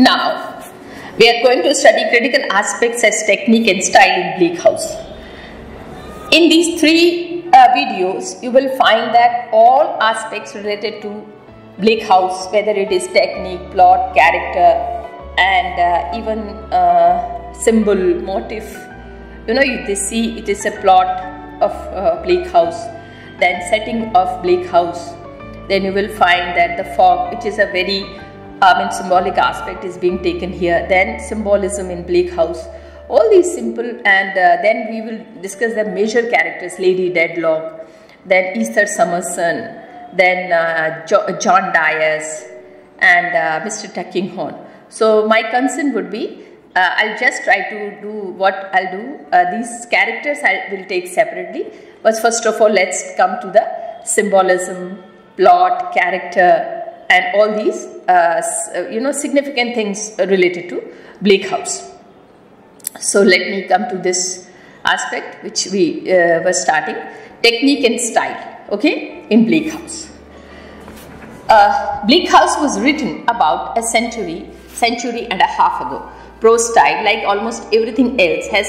Now, we are going to study critical aspects as technique and style in Bleak House. In these three uh, videos, you will find that all aspects related to Bleak House, whether it is technique, plot, character, and uh, even uh, symbol, motif, you know, you, see it is a plot of uh, Bleak House, then setting of Bleak House, then you will find that the fog, which is a very I mean, symbolic aspect is being taken here. Then symbolism in Bleak House. All these simple and uh, then we will discuss the major characters, Lady Dedlock, then Esther Summerson, then uh, jo John Dias and uh, Mr. Tulkinghorn. So my concern would be, uh, I'll just try to do what I'll do. Uh, these characters I will take separately. But first of all, let's come to the symbolism, plot, character, and all these uh, uh, you know significant things related to Bleak House. So let me come to this aspect which we uh, were starting technique and style okay in Bleak House. Uh, Bleak House was written about a century century and a half ago. Prose style like almost everything else has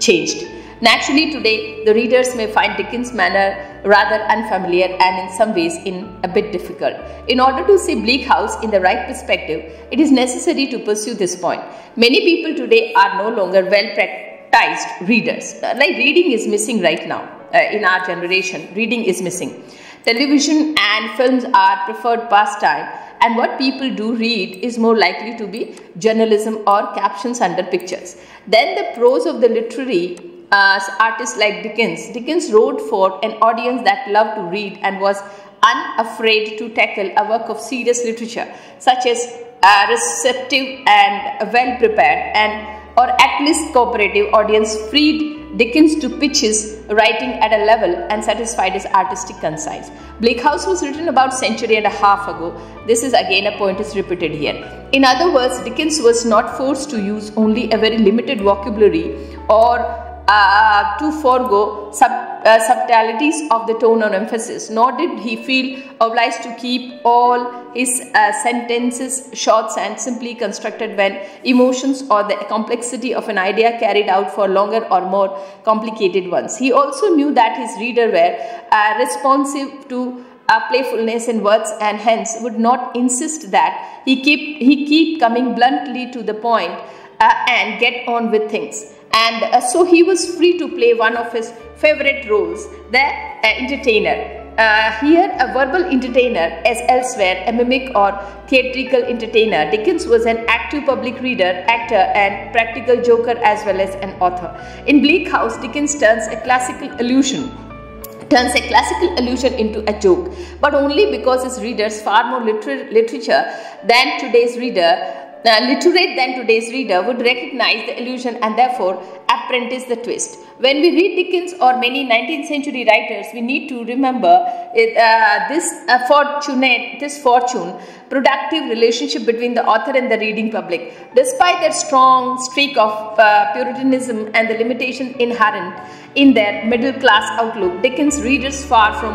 changed Naturally, today the readers may find Dickens' manner rather unfamiliar and in some ways in a bit difficult. In order to see Bleak House in the right perspective, it is necessary to pursue this point. Many people today are no longer well practiced readers. Like reading is missing right now uh, in our generation. Reading is missing. Television and films are preferred pastime and what people do read is more likely to be journalism or captions under pictures. Then the prose of the literary uh, artists like Dickens. Dickens wrote for an audience that loved to read and was unafraid to tackle a work of serious literature such as uh, receptive and well prepared and or at least cooperative audience freed Dickens to pitch his writing at a level and satisfied his artistic conscience. Bleak House was written about a century and a half ago. This is again a point is repeated here. In other words, Dickens was not forced to use only a very limited vocabulary or uh, to forego sub, uh, subtleties of the tone or emphasis, nor did he feel obliged to keep all his uh, sentences short and simply constructed when emotions or the complexity of an idea carried out for longer or more complicated ones. He also knew that his reader were uh, responsive to uh, playfulness in words and hence would not insist that he keep, he keep coming bluntly to the point uh, and get on with things and uh, so he was free to play one of his favorite roles, the uh, entertainer. Uh, here, a verbal entertainer, as elsewhere, a mimic or theatrical entertainer. Dickens was an active public reader, actor, and practical joker as well as an author. In Bleak House, Dickens turns a classical allusion turns a classical allusion into a joke, but only because his readers far more liter literature than today's reader the literate than today's reader would recognize the illusion and therefore apprentice the twist. When we read Dickens or many 19th century writers, we need to remember uh, this uh, fortunate, this fortune, productive relationship between the author and the reading public. Despite their strong streak of uh, Puritanism and the limitation inherent in their middle class outlook, Dickens readers far from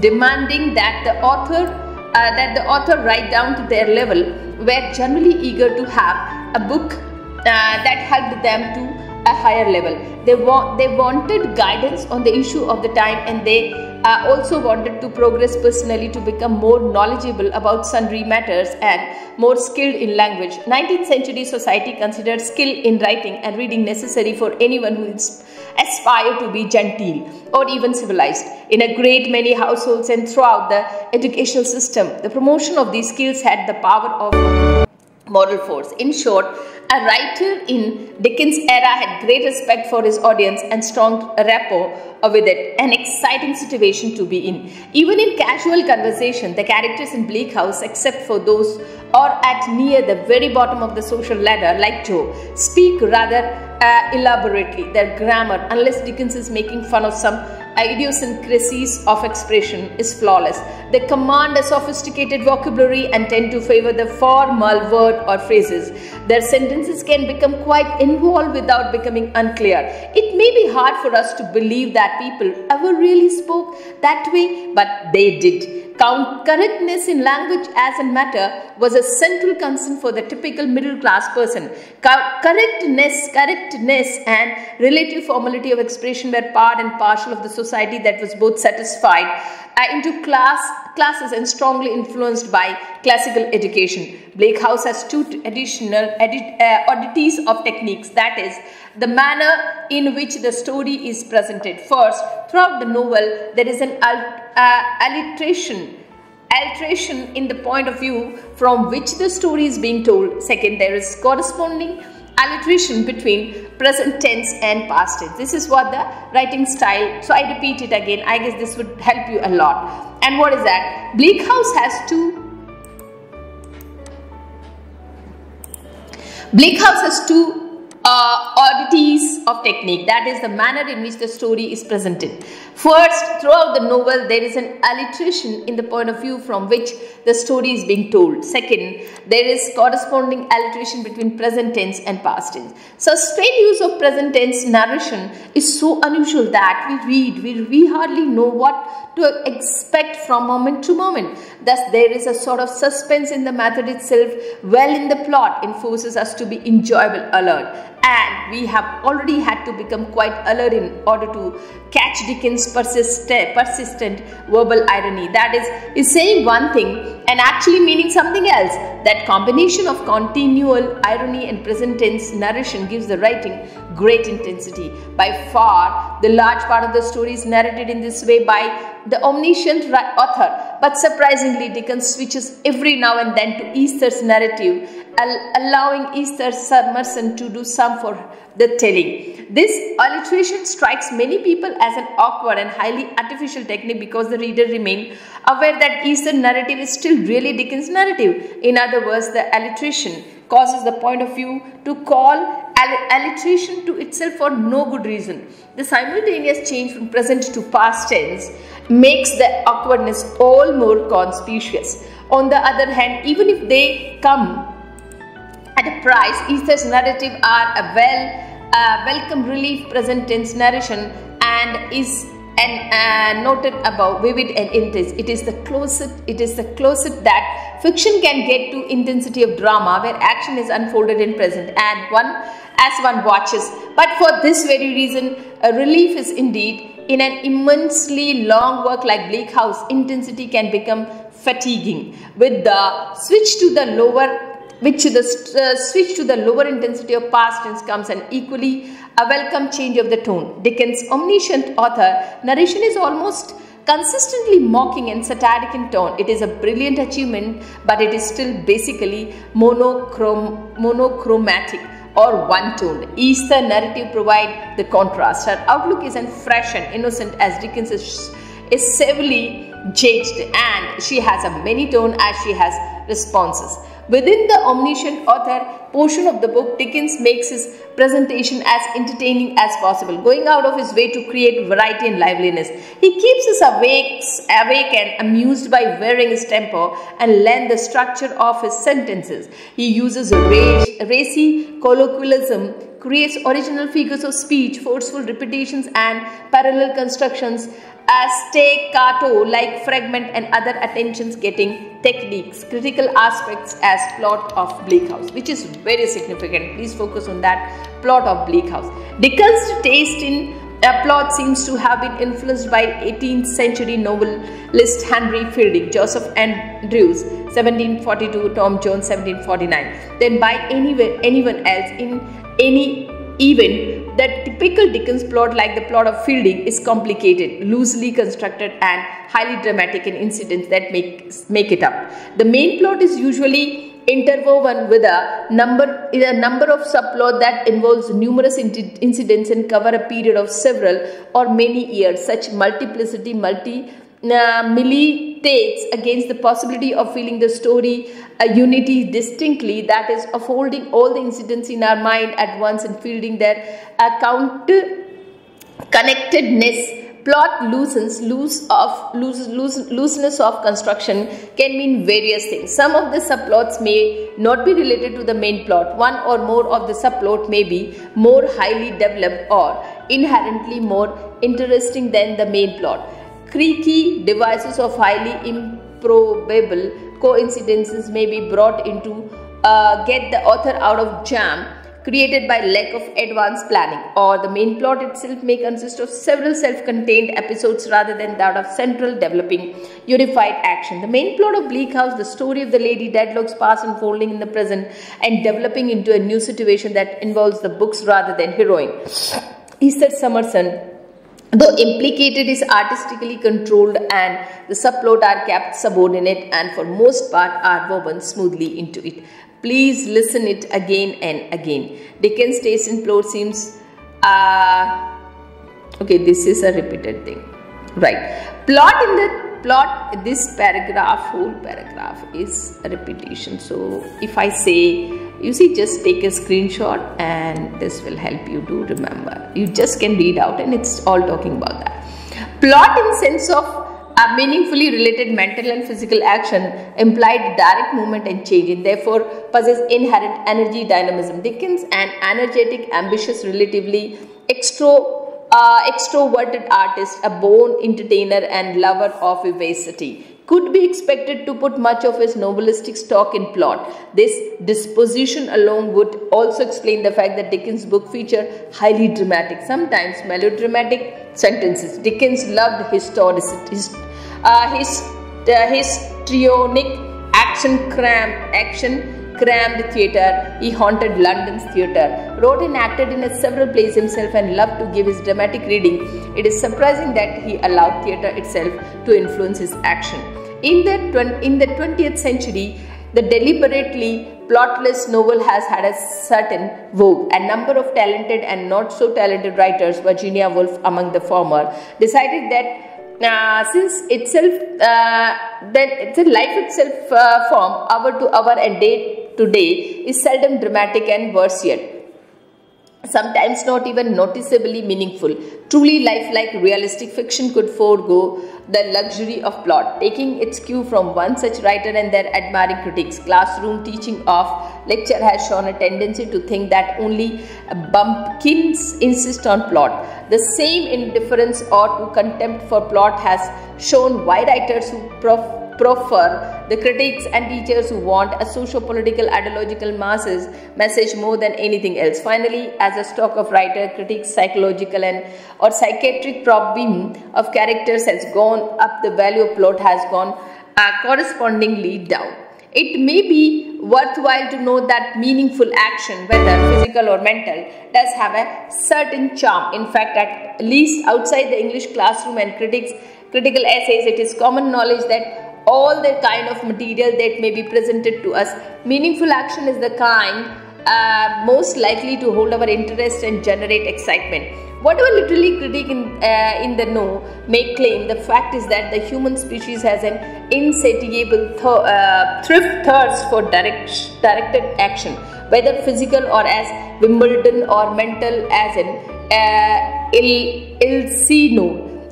demanding that the author uh, that the author write down to their level were generally eager to have a book uh, that helped them to a higher level. They, wa- they wanted guidance on the issue of the time and they uh, also wanted to progress personally to become more knowledgeable about sundry matters and more skilled in language. 19th century society considered skill in writing and reading necessary for anyone who aspired to be genteel or even civilized. In a great many households and throughout the educational system, the promotion of these skills had the power of moral force. In short, a writer in Dickens' era had great respect for his audience and strong rapport with it, an exciting situation to be in. Even in casual conversation, the characters in Bleak House, except for those or at near the very bottom of the social ladder, like Jo, speak rather uh, elaborately. Their grammar, unless Dickens is making fun of some idiosyncrasies of expression, is flawless. They command a sophisticated vocabulary and tend to favor the formal word or phrases. Their sentences can become quite involved without becoming unclear. It may be hard for us to believe that people ever really spoke that way, but they did Correctness in language as in matter was a central concern for the typical middle class person. correctness, correctness and relative formality of expression were part and parcel of the society that was both satisfied uh, into class classes and strongly influenced by classical education. Bleak House has two additional uh, oddities of techniques that is the manner in which the story is presented. First, throughout the novel there is an uh, alliteration alteration in the point of view from which the story is being told. Second, there is corresponding alliteration between present tense and past tense. This is what the writing style, so I repeat it again. I guess this would help you a lot. And what is that? Bleak House has two Bleak House has two uh, oddities of technique that is the manner in which the story is presented. First throughout the novel there is an alliteration in the point of view from which the story is being told. Second there is corresponding alliteration between present tense and past tense. Sustained use of present tense narration is so unusual that we read we, we hardly know what to expect from moment to moment. Thus there is a sort of suspense in the method itself well in the plot and forces us to be enjoyable alert and we have already had to become quite alert in order to catch Dickens' persistent, persistent verbal irony. That is, is saying one thing and actually meaning something else. That combination of continual irony and present tense narration gives the writing great intensity. By far, the large part of the story is narrated in this way by the omniscient author. But surprisingly, Dickens switches every now and then to Esther's narrative, allowing Esther Summerson to do some for the telling. This alliteration strikes many people as an awkward and highly artificial technique because the reader remain aware that Eastern narrative is still really Dickens' narrative. In other words, the alliteration causes the point of view to call alliteration to itself for no good reason. The simultaneous change from present to past tense makes the awkwardness all more conspicuous. On the other hand, even if they come at a price, Esther's narrative are a well uh, welcome relief present tense narration and is and uh, noted above vivid and intense. It is the closest it is the closest that fiction can get to intensity of drama where action is unfolded in present and one as one watches. But for this very reason a relief is indeed in an immensely long work like bleak house. Intensity can become fatiguing. With the switch to the lower which the uh, switch to the lower intensity of past tense comes an equally a welcome change of the tone. Dickens' omniscient author narration is almost consistently mocking and satiric in tone. It is a brilliant achievement, but it is still basically monochrome, monochromatic or one tone. Each the narrative provide the contrast. Her outlook is as fresh and innocent as Dickens is, is severely jaded and she has a many tone as she has responses. Within the omniscient author portion of the book, Dickens makes his presentation as entertaining as possible, going out of his way to create variety and liveliness. He keeps us awake, awake and amused by varying his tempo and lend the structure of his sentences. He uses racy colloquialism, creates original figures of speech, forceful repetitions and parallel constructions as staccato like fragment and other attentions getting techniques, critical aspects as plot of Bleak House, which is very significant. Please focus on that plot of Bleak House. Dickens' taste in a plot seems to have been influenced by 18th century novelist Henry Fielding, Joseph Andrews, 1742, Tom Jones, 1749, than by anywhere, anyone else in any event that typical Dickens plot like the plot of Fielding is complicated, loosely constructed and highly dramatic in incidents that make, make it up. The main plot is usually interwoven with a number a number of subplot that involves numerous incidents and cover a period of several or many years. Such multiplicity multi uh, militates against the possibility of feeling the story a unity distinctly. That is of holding all the incidents in our mind at once and fielding their account connectedness plot loosens loose of loose, loose, looseness of construction can mean various things. Some of the subplots may not be related to the main plot. One or more of the subplot may be more highly developed or inherently more interesting than the main plot. Creaky devices of highly improbable coincidences may be brought into uh, get the author out of jam created by lack of advanced planning or the main plot itself may consist of several self-contained episodes rather than that of central developing unified action. The main plot of Bleak House, the story of the Lady Dedlock's past unfolding in the present and developing into a new situation that involves the books rather than heroine. Esther Summerson though implicated is artistically controlled and the subplot are kept subordinate and for most part are woven smoothly into it. Please listen it again and again. Dickens' taste in plot seems, uh, okay, this is a repeated thing, right? Plot in the plot, this paragraph, whole paragraph is a repetition. So if I say, you see, just take a screenshot and this will help you to remember. You just can read out and it's all talking about that. Plot in sense of meaningfully related mental and physical action implied direct movement and change and therefore possess inherent energy dynamism. Dickens, an energetic, ambitious, relatively extro, uh, extroverted artist, a born entertainer and lover of vivacity, could be expected to put much of his novelistic stock in plot. This disposition alone would also explain the fact that Dickens' book feature highly dramatic, sometimes melodramatic sentences. Dickens loved historicity, uh, his uh, histrionic action cram action crammed theatre. He haunted London's theatre, wrote and acted in several plays himself, and loved to give his dramatic reading. It is surprising that he allowed theatre itself to influence his action. In the, in the 20th century, the deliberately plotless novel has had a certain vogue. A number of talented and not so talented writers, Virginia Woolf among the former, decided that uh, since itself uh, that it's a life itself uh, form hour to hour and day to day is seldom dramatic and worse yet sometimes not even noticeably meaningful. Truly lifelike realistic fiction could forego the luxury of plot, taking its cue from one such writer and their admiring critics. Classroom teaching of lecture has shown a tendency to think that only bumpkins insist on plot. The same indifference or to contempt for plot has shown why writers who prof prefer the critics and teachers who want a socio-political ideological masses message more than anything else. Finally, as a stock of writer, critics, psychological and or psychiatric problem of characters has gone up, the value of plot has gone uh, correspondingly down. It may be worthwhile to know that meaningful action, whether physical or mental, does have a certain charm. In fact, at least outside the English classroom and critics, critical essays, it is common knowledge that all the kind of material that may be presented to us. Meaningful action is the kind uh, most likely to hold our interest and generate excitement. Whatever literary critic in, uh, in the know may claim, the fact is that the human species has an insatiable th uh, thrift thirst for direct, directed action, whether physical or as Wimbledon or mental as in uh, Il, Il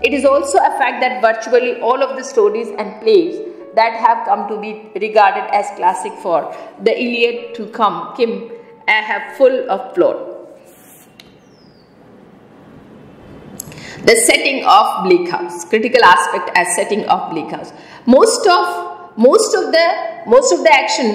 it is also a fact that virtually all of the stories and plays that have come to be regarded as classic for the Iliad to come, Kim, I have full of plot. The setting of Bleak House, critical aspect as setting of Bleak House. Most of most of the most of the action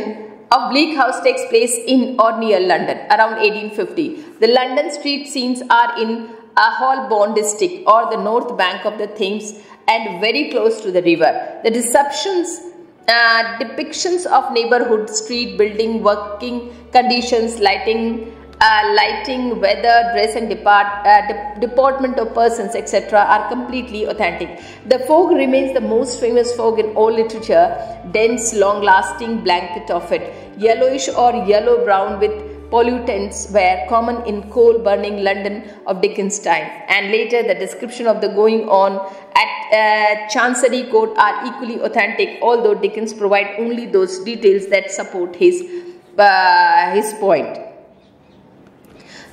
of Bleak House takes place in or near London around 1850. The London street scenes are in a Holborn district or the north bank of the Thames and very close to the river. The deceptions, uh, depictions of neighborhood, street building, working conditions, lighting, uh, lighting, weather, dress and depart, uh, de deportment of persons, etc. are completely authentic. The fog remains the most famous fog in all literature, dense, long-lasting blanket of it, yellowish or yellow-brown with pollutants were common in coal burning London of Dickens' time, and later the description of the going on at uh, Chancery Court are equally authentic, although Dickens provide only those details that support his, uh, his point.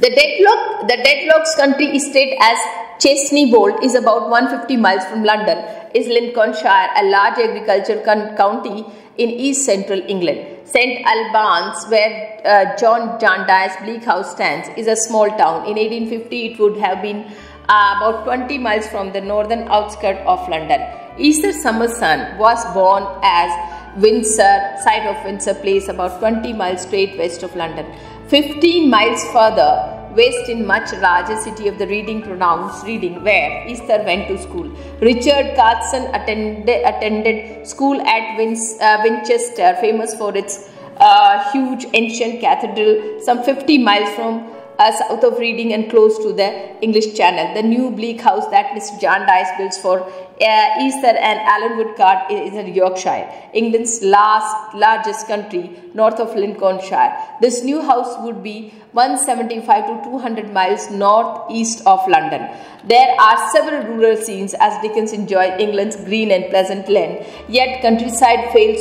The Dedlock, the Dedlock's country estate as Chesney Wold is about 150 miles from London, is Lincolnshire, a large agricultural county in east central England. St. Albans, where uh, John Jarndyce Bleak House stands, is a small town. In 1850, it would have been uh, about 20 miles from the northern outskirts of London. Esther Summerson was born as Windsor, site of Windsor Place, about 20 miles straight west of London. 15 miles further west in much larger city of the reading pronounced reading where Esther went to school. Richard Carstone attended, attended school at uh, Winchester, famous for its uh, huge ancient cathedral, some 50 miles from uh, south of Reading and close to the English Channel. The new bleak house that Mr. Jarndyce builds for uh, Esther and Allan Woodcourt is in Yorkshire, England's last largest country north of Lincolnshire. This new house would be 175 to 200 miles northeast of London. There are several rural scenes as Dickens enjoyed England's green and pleasant land, yet countryside fails,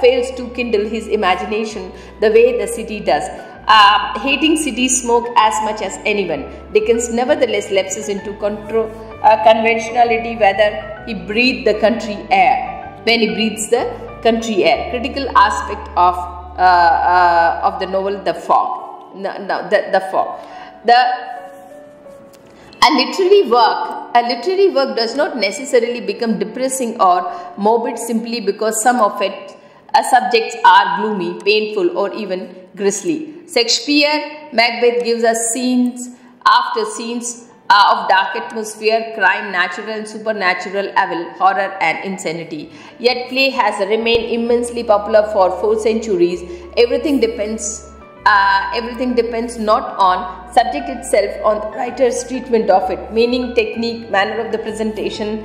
fails to kindle his imagination the way the city does. Uh, hating city smoke as much as anyone, Dickens nevertheless lapses into control, uh, conventionality whether he breathes the country air. When he breathes the country air, critical aspect of uh, uh, of the novel, The Fog. No, no, the, the Fog. The a literary work, a literary work does not necessarily become depressing or morbid simply because some of its uh, subjects are gloomy, painful, or even grisly. Shakespeare, Macbeth gives us scenes after scenes uh, of dark atmosphere, crime, natural and supernatural evil, horror and insanity. Yet play has remained immensely popular for four centuries. Everything depends uh, everything depends not on subject itself on the writer's treatment of it meaning technique manner of the presentation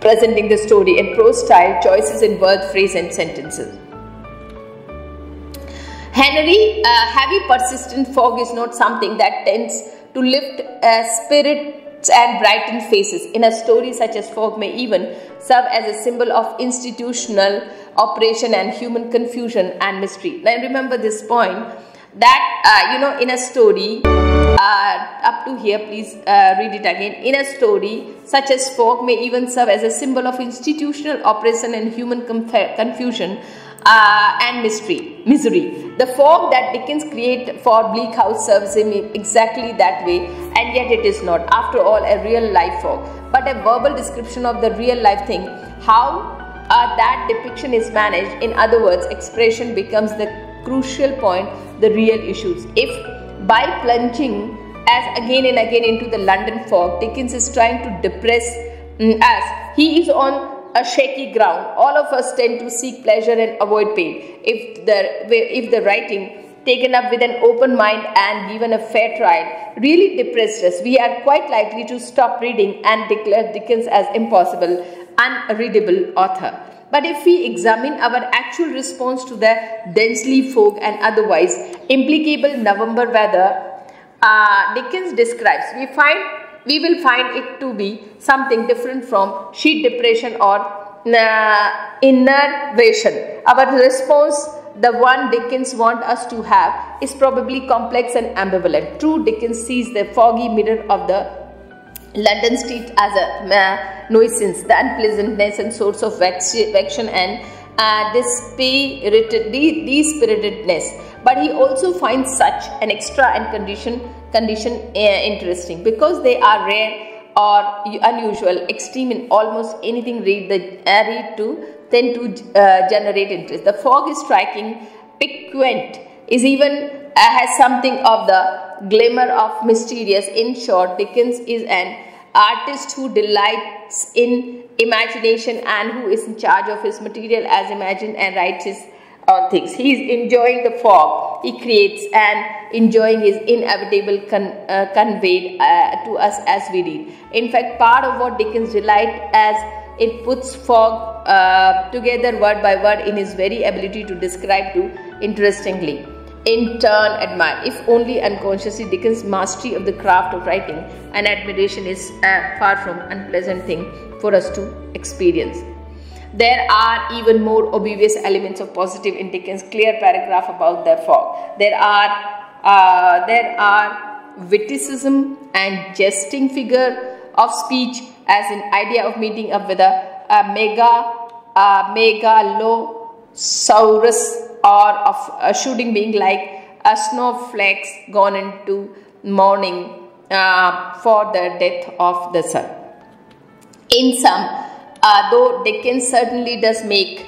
presenting the story and prose style choices in word phrase and sentences Henry, uh, heavy persistent fog is not something that tends to lift uh, spirits and brighten faces. In a story such as Fog may even serve as a symbol of institutional operation and human confusion and mystery. Now remember this point that, uh, you know, in a story, uh, up to here, please uh, read it again. In a story such as Fog may even serve as a symbol of institutional oppression and human confusion uh, and mystery, misery. The fog that Dickens created for Bleak House serves him exactly that way and yet it is not, after all, a real life fog, but a verbal description of the real life thing. How uh, that depiction is managed, in other words, expression becomes the crucial point, the real issues. If by plunging as again and again into the London fog, Dickens is trying to depress mm, us, he is on a shaky ground. All of us tend to seek pleasure and avoid pain. If the, if the writing taken up with an open mind and given a fair trial really depressed us, we are quite likely to stop reading and declare Dickens as impossible, unreadable author. But if we examine our actual response to the densely fog and otherwise implicable November weather uh, Dickens describes, we find we will find it to be something different from sheet depression or uh, innervation. Our response, the one Dickens want us to have, is probably complex and ambivalent. True, Dickens sees the foggy mirror of the London street as a uh, nuisance, the unpleasantness and source of vexation and uh, But he also finds such an extra and condition condition uh, interesting because they are rare or unusual, extreme in almost anything read the uh, to tend to uh, generate interest. The fog is striking, piquant, is even uh, has something of the glimmer of mysterious. In short, Dickens is an artist who delights in imagination and who is in charge of his material as imagined and writes his on things. He is enjoying the fog he creates and enjoying his inevitable con, uh, conveyed uh, to us as we read. In fact, part of what Dickens delight as it puts fog uh, together word by word in his very ability to describe to interestingly. In turn, admire, if only unconsciously, Dickens' mastery of the craft of writing and admiration is uh, far from unpleasant thing for us to experience. There are even more obvious elements of positive in clear paragraph about the fog. There are uh, there are witticism and jesting figure of speech as an idea of meeting up with a, a mega a megalosaurus or of a shooting being like a snowflakes gone into mourning uh, for the death of the sun. In some, uh, though Dickens certainly does make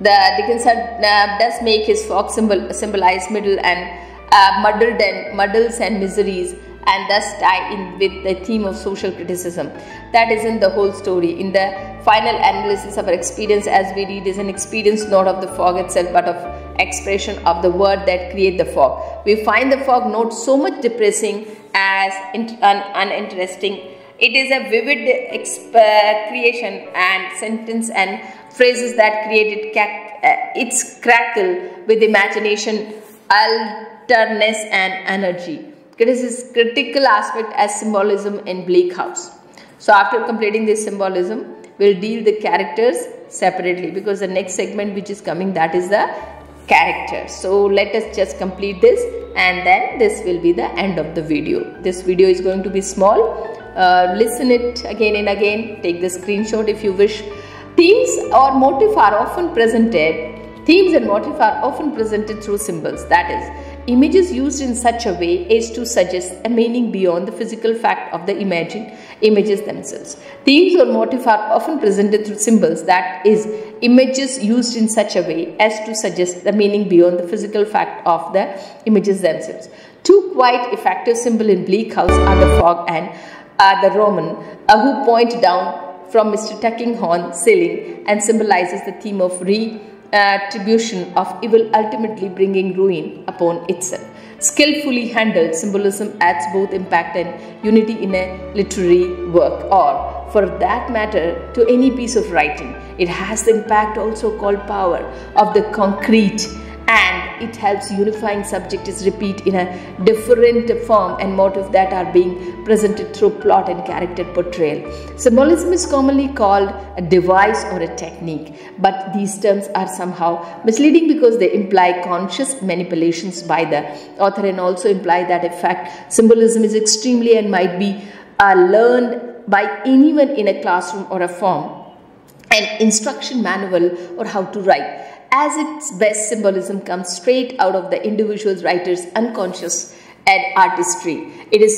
the Dickens uh, does make his fog symbol symbolize middle and uh, muddled and muddles and miseries and thus tie in with the theme of social criticism. That isn't the whole story. In the final analysis of our experience as we read is an experience not of the fog itself but of expression of the word that create the fog. We find the fog not so much depressing as un uninteresting. It is a vivid uh, creation and sentence and phrases that created uh, its crackle with imagination, alterness, and energy. It is this critical aspect as symbolism in Bleak House. So after completing this symbolism, we'll deal the characters separately because the next segment which is coming that is the character. So let us just complete this and then this will be the end of the video. This video is going to be small. Uh, listen it again and again. Take the screenshot if you wish. Themes or motif are often presented. Themes and motif are often presented through symbols. That is, Images used in such a way as to suggest a meaning beyond the physical fact of the imagined images themselves. Themes or motifs are often presented through symbols, that is, images used in such a way as to suggest the meaning beyond the physical fact of the images themselves. Two quite effective symbols in Bleak House are the fog and uh, the Roman, uh, who point down from Mr. Tulkinghorn ceiling and symbolizes the theme of retribution of evil ultimately bringing ruin upon itself. Skillfully handled, symbolism adds both impact and unity in a literary work, or for that matter, to any piece of writing. It has the impact also called power of the concrete and it helps unifying subject repeat in a different form and motive that are being presented through plot and character portrayal. Symbolism is commonly called a device or a technique, but these terms are somehow misleading because they imply conscious manipulations by the author and also imply that in fact symbolism is extremely and might be uh, learned by anyone in a classroom or a form an instruction manual or how to write as its best symbolism comes straight out of the individual writer's unconscious and artistry. It is,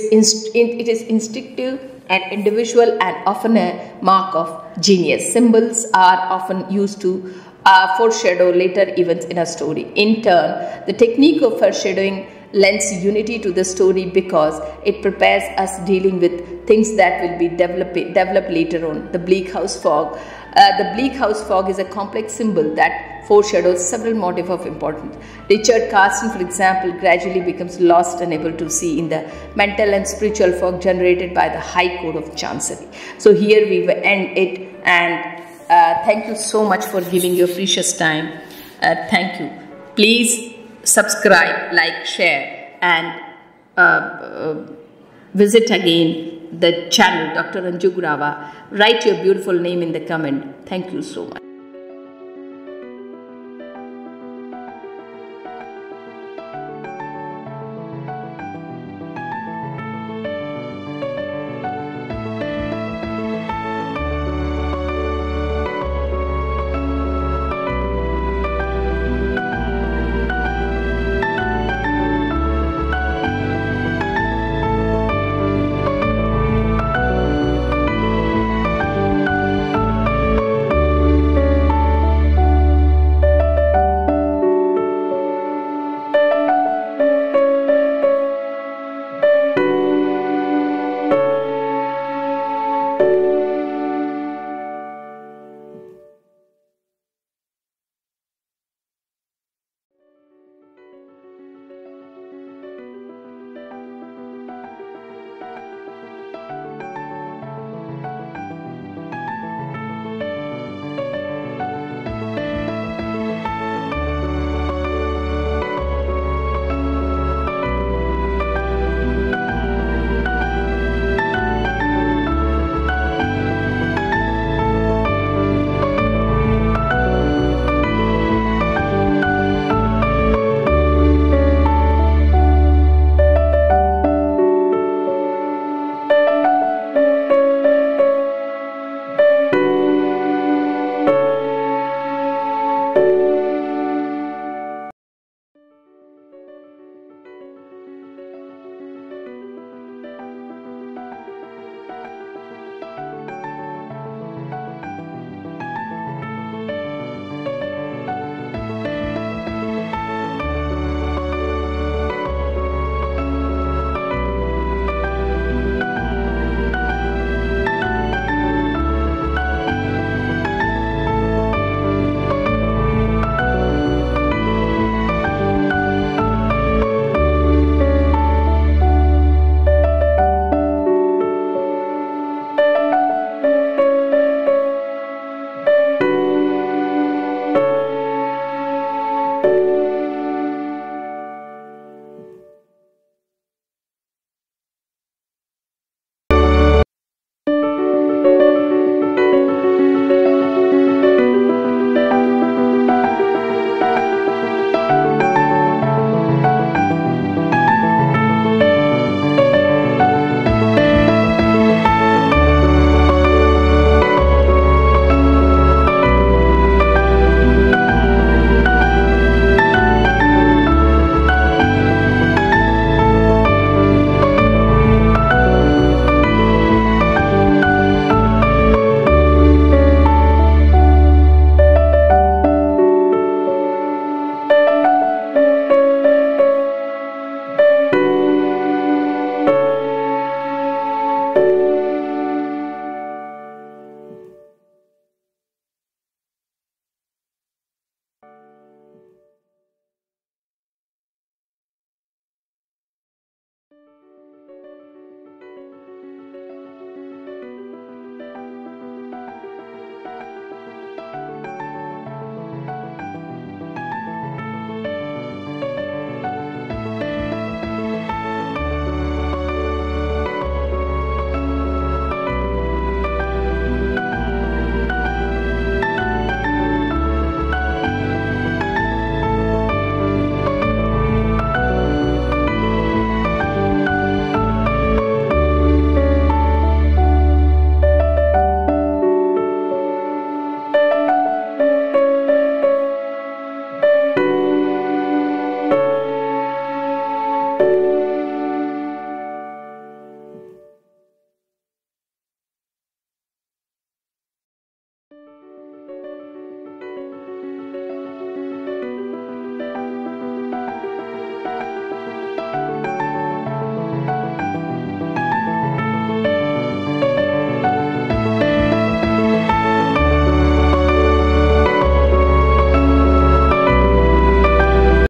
it is instinctive and individual and often a mark of genius. Symbols are often used to uh, foreshadow later events in a story. In turn, the technique of foreshadowing lends unity to the story because it prepares us dealing with things that will be developed, developed later on. The bleak house fog. Uh, the bleak house fog is a complex symbol that foreshadows several motifs of importance. Richard Carstone, for example, gradually becomes lost and able to see in the mental and spiritual fog generated by the High Court of Chancery. So here we end it and uh, thank you so much for giving your precious time. Uh, thank you. Please subscribe, like, share and uh, uh visit again the channel Dr. Anju Gurawa. Write your beautiful name in the comment. Thank you so much.